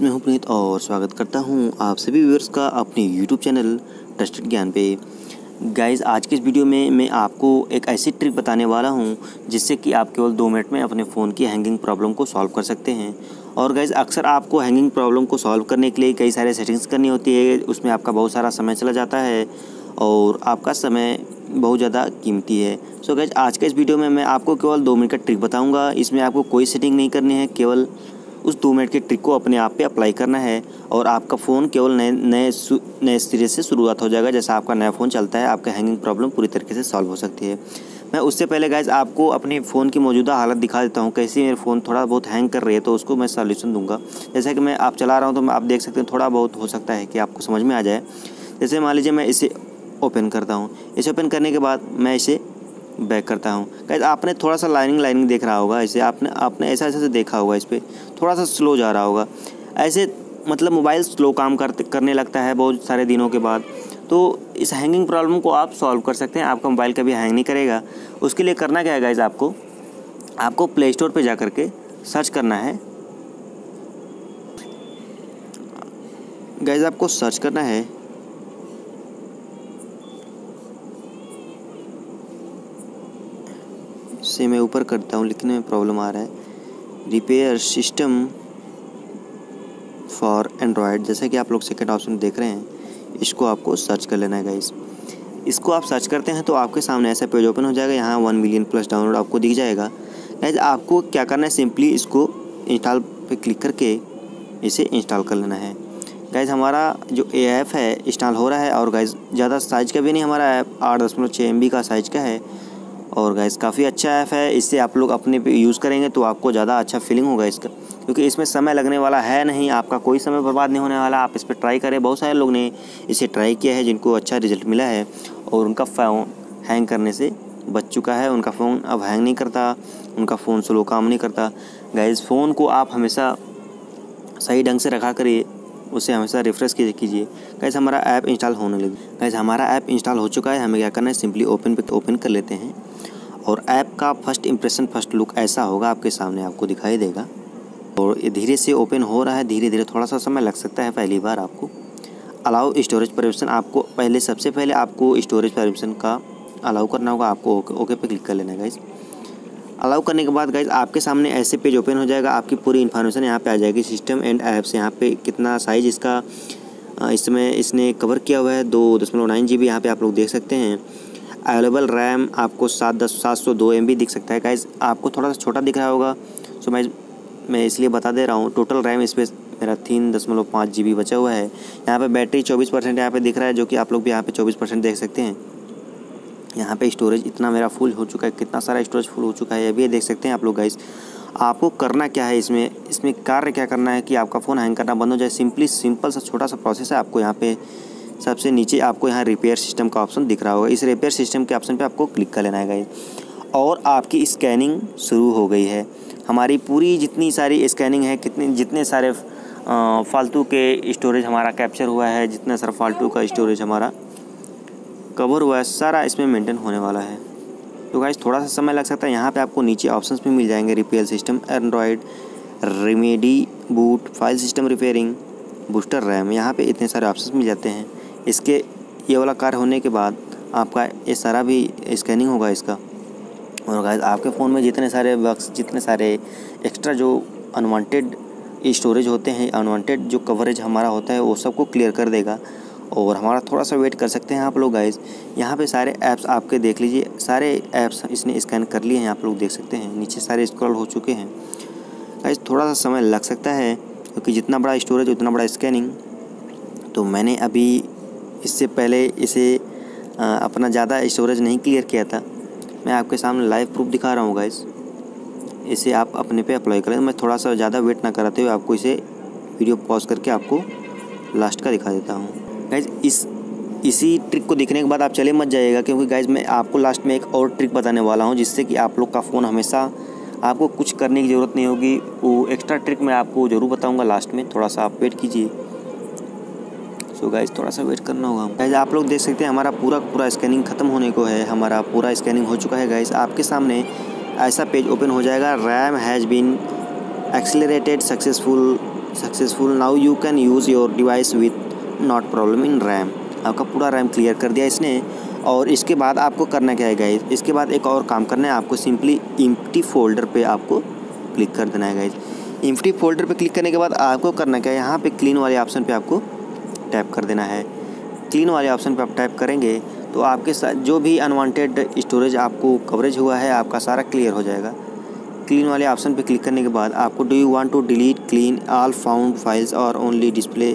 Guys मैं हूँ पुनीत और स्वागत करता हूँ आप सभी व्यूअर्स का अपने यूट्यूब चैनल ट्रस्टेड ज्ञान पे। गाइस आज के इस वीडियो में मैं आपको एक ऐसी ट्रिक बताने वाला हूँ जिससे कि आप केवल दो मिनट में अपने फ़ोन की हैंगिंग प्रॉब्लम को सॉल्व कर सकते हैं। और गाइस अक्सर आपको हैंगिंग प्रॉब्लम को सॉल्व करने के लिए कई सारे सेटिंग्स करनी होती है, उसमें आपका बहुत सारा समय चला जाता है और आपका समय बहुत ज़्यादा कीमती है। सो गैज आज के इस वीडियो में मैं आपको केवल दो मिनट का ट्रिक बताऊँगा, इसमें आपको कोई सेटिंग नहीं करनी है, केवल उस दो मिनट के ट्रिक को अपने आप पे अप्लाई करना है और आपका फ़ोन केवल नए नए नए सिरे से शुरुआत हो जाएगा। जैसा आपका नया फ़ोन चलता है, आपका हैंगिंग प्रॉब्लम पूरी तरीके से सॉल्व हो सकती है। मैं उससे पहले गैज आपको अपने फ़ोन की मौजूदा हालत दिखा देता हूँ। कैसे मेरे फ़ोन थोड़ा बहुत हैंग कर रही है तो उसको मैं सॉल्यूशन दूँगा। जैसा कि मैं आप चला रहा हूँ तो आप देख सकते हैं थोड़ा बहुत हो सकता है कि आपको समझ में आ जाए। जैसे मान लीजिए मैं इसे ओपन करता हूँ। इसे ओपन करने के बाद मैं इसे बैक करता हूँ। कैसे आपने थोड़ा सा लाइनिंग लाइनिंग देख रहा होगा इसे। आपने आपने ऐसा ऐसा से देखा होगा इस पर थोड़ा सा स्लो जा रहा होगा। ऐसे मतलब मोबाइल स्लो काम करते, करने लगता है बहुत सारे दिनों के बाद। तो इस हैंगिंग प्रॉब्लम को आप सॉल्व कर सकते हैं। आपका मोबाइल कभी हैंग नहीं करेगा। उसके लिए करना क्या है गाइज़ आपको? आपको प्ले स्टोर पर जा कर के सर्च करना है। गाइज़ आपको सर्च करना है। से मैं ऊपर करता हूँ, लिखने में प्रॉब्लम आ रहा है। रिपेयर सिस्टम फॉर एंड्रॉयड जैसा कि आप लोग सेकेंड ऑप्शन देख रहे हैं, इसको आपको सर्च कर लेना है गाइस इसको आप सर्च करते हैं तो आपके सामने ऐसा पेज ओपन हो जाएगा, यहाँ वन मिलियन प्लस डाउनलोड आपको दिख जाएगा। गाइज़ आपको क्या करना है सिंपली इसको इंस्टॉल पे क्लिक करके इसे इंस्टॉल कर लेना है। गाइज़ हमारा जो ए है इंस्टॉल हो रहा है, और गाइज़ ज़्यादा साइज़ का भी नहीं, हमारा ऐप आठ दशमलव छः एम का साइज़ का है। और गैस काफ़ी अच्छा ऐप है, इससे आप लोग अपने पे यूज़ करेंगे तो आपको ज़्यादा अच्छा फीलिंग होगा इसका। क्योंकि इसमें समय लगने वाला है नहीं, आपका कोई समय बर्बाद नहीं होने वाला, आप इस पर ट्राई करें, बहुत सारे लोग ने इसे ट्राई किया है जिनको अच्छा रिज़ल्ट मिला है और उनका फ़ोन हैंग करने से बच चुका है, उनका फ़ोन अब हैंग नहीं करता, उनका फ़ोन स्लो काम नहीं करता। गैस फ़ोन को आप हमेशा सही ढंग से रखा करिए, उसे हमेशा रिफ्रेश कीजिए कैसे हमारा ऐप इंस्टॉल होने लगे। कैसे हमारा ऐप इंस्टॉल हो चुका है, हमें क्या करना है सिंपली ओपन पे ओपन कर लेते हैं। और ऐप का फ़र्स्ट इम्प्रेशन फ़र्स्ट लुक ऐसा होगा, आपके सामने आपको दिखाई देगा। और ये धीरे से ओपन हो रहा है धीरे धीरे थोड़ा सा समय लग सकता है पहली बार आपको। अलाउ स्टोरेज परमिशन आपको पहले, सबसे पहले आपको स्टोरेज परमिशन का अलाउ करना होगा, आपको ओके ओके पे क्लिक कर लेना है गाइज़ अलाउ करने के बाद गाइज़ आपके सामने ऐसे पेज ओपन हो जाएगा, आपकी पूरी इन्फॉर्मेशन यहाँ पे आ जाएगी। सिस्टम एंड ऐप्स यहाँ पे कितना साइज़ इसका इसमें, इसने कवर किया हुआ है, दो दशमलव नाइन जी बी यहाँ पर आप लोग देख सकते हैं। अवेलेबल रैम आपको सात दस, सात सौ दो एम दिख सकता है। गाइज़ आपको थोड़ा सा छोटा दिख रहा होगा। सो मैं मैं इसलिए बता दे रहा हूँ टोटल रैम इस पर मेरा तीन दशमलव पाँच जी बी बचा हुआ है। यहाँ पे बैटरी चौबीस परसेंट यहाँ पे दिख रहा है, जो कि आप लोग भी यहाँ पे चौबीस परसेंट देख सकते हैं। यहाँ पे स्टोरेज इतना मेरा फुल हो चुका है, कितना सारा स्टोरेज फुल हो चुका है, ये भी देख सकते हैं आप लोग गाइस आपको करना क्या है इसमें? इसमें कार्य क्या करना है कि आपका फ़ोन हैंग करना बंद हो जाए? सिंपली सिंपल सा, छोटा सा प्रोसेस है आपको यहाँ पे सबसे नीचे आपको यहाँ रिपेयर सिस्टम का ऑप्शन दिख रहा होगा। इस रिपेयर सिस्टम के ऑप्शन पे आपको क्लिक कर लेना है गाइस और आपकी स्कैनिंग शुरू हो गई है। हमारी पूरी जितनी सारी स्कैनिंग है, कितने, जितने सारे फालतू के स्टोरेज हमारा कैप्चर हुआ है, जितना सारा फालतू का स्टोरेज हमारा कवर हुआ है, सारा इसमें मेंटेन होने वाला है। तो गाइस थोड़ा सा समय लग सकता है। यहाँ पे आपको नीचे ऑप्शंस भी मिल जाएँगे। Repair system android remedy boot file system repairing booster RAM यहाँ पे इतने सारे ऑप्शंस मिल जाते हैं। इसके ये वाला कार्य होने के बाद आपका ये सारा भी स्कैनिंग होगा इसका। और गाइस आपके फ़ोन में जितने सारे बक्स जितने सारे एक्स्ट्रा जो अनवांटेड स्टोरेज होते हैं अनवांटेड जो कवरेज हमारा होता है, वो सबको क्लियर कर देगा। और हमारा थोड़ा सा वेट कर सकते हैं आप लोग गाइज़ यहाँ पे सारे ऐप्स आपके देख लीजिए। सारे ऐप्स इसने स्कैन कर लिए हैं, आप लोग देख सकते हैं। नीचे सारे स्क्रॉल हो चुके हैं। गाइज़ थोड़ा सा समय लग सकता है, क्योंकि जितना बड़ा स्टोरेज उतना बड़ा स्कैनिंग तो मैंने अभी इससे पहले इसे अपना ज़्यादा स्टोरेज नहीं क्लियर किया था। मैं आपके सामने लाइव प्रूफ दिखा रहा हूँ गाइस इसे आप अपने पे अप्लाई करें। मैं थोड़ा सा ज़्यादा वेट ना कराते हुए आपको इसे वीडियो पॉज करके आपको लास्ट का दिखा देता हूँ। गाइज़ इस, इसी ट्रिक को देखने के बाद आप चले मत जाइएगा क्योंकि गाइज़ मैं आपको लास्ट में एक और ट्रिक बताने वाला हूँ, जिससे कि आप लोग का फ़ोन हमेशा आपको कुछ करने की ज़रूरत नहीं होगी। वो एक्स्ट्रा ट्रिक मैं आपको ज़रूर बताऊँगा लास्ट में। थोड़ा सा आप वेट कीजिए। सो so गाइज़ थोड़ा सा वेट करना होगा। गाइज़ आप लोग देख सकते हैं हमारा पूरा पूरा स्कैनिंग खत्म होने को है। हमारा पूरा स्कैनिंग हो चुका है गाइज़ आपके सामने ऐसा पेज ओपन हो जाएगा। RAM has been accelerated successful successful now you can use your device with not problem in RAM आपका पूरा रैम क्लियर कर दिया इसने। और इसके बाद आपको करना क्या है गाइज़ इसके बाद एक और काम करना है। आपको सिंपली इम्प्टी फोल्डर पे आपको क्लिक कर देना है गाइज़ इम्प्टी फोल्डर पे क्लिक करने के बाद आपको करना क्या है? यहाँ पे क्लीन वाले ऑप्शन पे आपको टैप कर देना है। क्लीन वाले ऑप्शन पर आप टैप करेंगे तो आपके साथ जो भी अनवांटेड स्टोरेज आपको कवरेज हुआ है, आपका सारा क्लियर हो जाएगा। क्लीन वाले ऑप्शन पर क्लिक करने के बाद आपको do you want to delete clean all found files और ओनली डिस्प्ले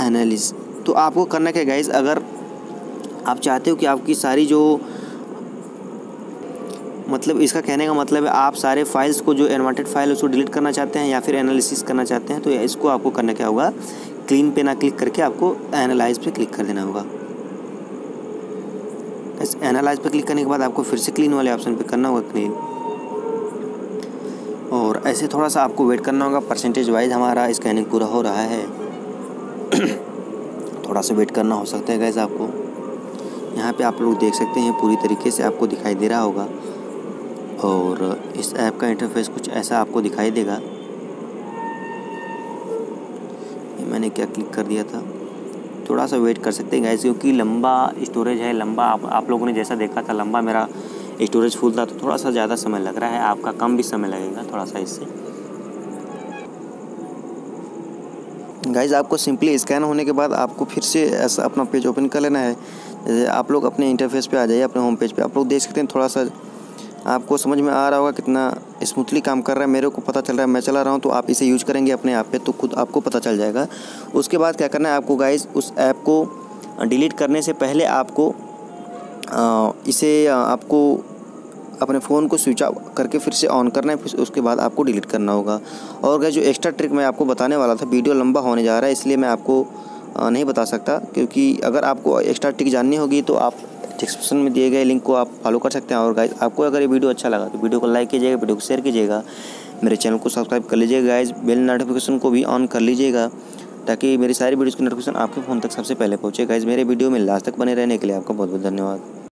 एनालिस तो आपको करना क्या गाइज़ अगर आप चाहते हो कि आपकी सारी जो मतलब इसका कहने का मतलब है आप सारे फाइल्स को जो एनवाटेड फ़ाइल उसको डिलीट करना चाहते हैं या फिर एनालिसिस करना चाहते हैं तो इसको आपको करना क्या होगा क्लीन पे ना क्लिक करके आपको एनालाइज पे क्लिक कर देना होगा। एनालाइज पे क्लिक करने के बाद आपको फिर से क्लीन वाले ऑप्शन पे करना होगा क्लीन और ऐसे थोड़ा सा आपको वेट करना होगा परसेंटेज वाइज हमारा स्कैनिंग पूरा हो रहा है। थोड़ा सा वेट करना हो सकता है गैस आपको। यहाँ पे आप लोग देख सकते हैं, पूरी तरीके से आपको दिखाई दे रहा होगा। और इस ऐप का इंटरफेस कुछ ऐसा आपको दिखाई देगा। मैंने क्या क्लिक कर दिया था? थोड़ा सा वेट कर सकते हैं गैस क्योंकि लंबा स्टोरेज है, लंबा आप आप लोगों ने जैसा देखा था, लंबा मेरा स्टोरेज फुल था तो थोड़ा सा ज़्यादा समय लग रहा है, आपका कम भी समय लगेगा थोड़ा सा इससे। गाइज़ आपको सिंपली स्कैन होने के बाद आपको फिर से ऐसा अपना पेज ओपन कर लेना है। आप लोग अपने इंटरफेस पे आ जाइए, अपने होम पेज पे। आप लोग देख सकते हैं थोड़ा सा आपको समझ में आ रहा होगा कितना स्मूथली काम कर रहा है, मेरे को पता चल रहा है, मैं चला रहा हूँ तो आप इसे यूज़ करेंगे अपने आप पे तो खुद आपको पता चल जाएगा। उसके बाद क्या करना है आपको गाइज़ उस ऐप को डिलीट करने से पहले आपको इसे आपको अपने फ़ोन को स्विच ऑफ़ करके फिर से ऑन करना है, फिर उसके बाद आपको डिलीट करना होगा। और गए जो एक्स्ट्रा ट्रिक मैं आपको बताने वाला था वीडियो लंबा होने जा रहा है, इसलिए मैं आपको नहीं बता सकता, क्योंकि अगर आपको एक्स्ट्रा ट्रिक जाननी होगी तो आप डिस्क्रिप्शन में दिए गए लिंक को आप फॉलो कर सकते हैं। और गाइज़ आपको अगर ये वीडियो अच्छा लगा तो वीडियो को लाइक कीजिएगा वीडियो को शेयर कीजिएगा। मेरे चैनल को सब्सक्राइब कर लीजिएगा गाइज़ बेल नोटिफिकेशन को भी ऑन कर लीजिएगा, ताकि मेरी सारी वीडियोज़ की नोटिफिकेशन आपके फ़ोन तक सबसे पहले पहुँचे। गाइज़ मेरे वीडियो में लास्ट तक बने रहने के लिए आपका बहुत बहुत धन्यवाद।